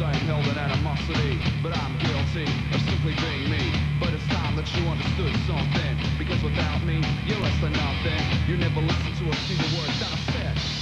I am held in animosity, but I'm guilty of simply being me. But it's time that you understood something, because without me, you're less than nothing. You never listen to a single word that I said.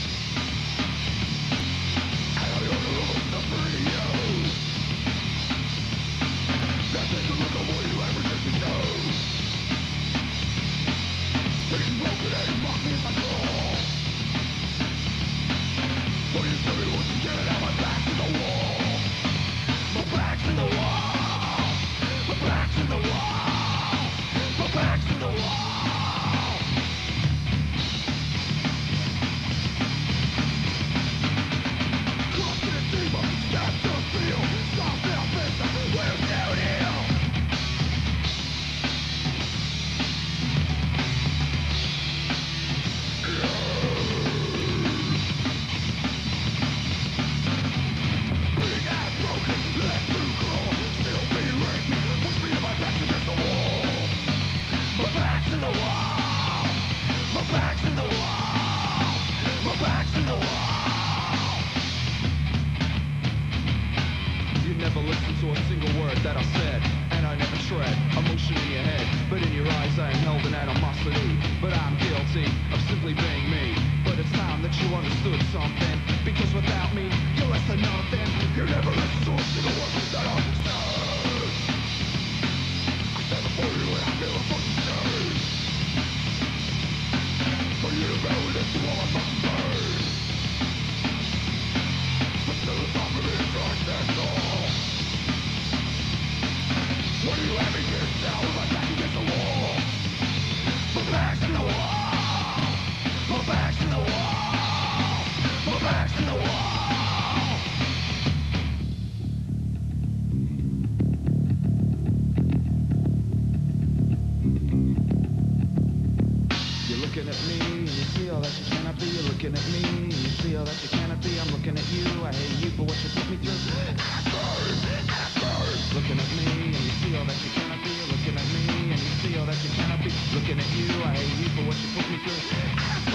That I said, and I never tread your head. But in your eyes, looking at me and you see all that you cannot be. I'm looking at you. I hate you for what you put me through. I burn. Looking at me and you see all that you cannot be. Looking at me and you see all that you cannot be. Looking at you. I hate you for what you put me through.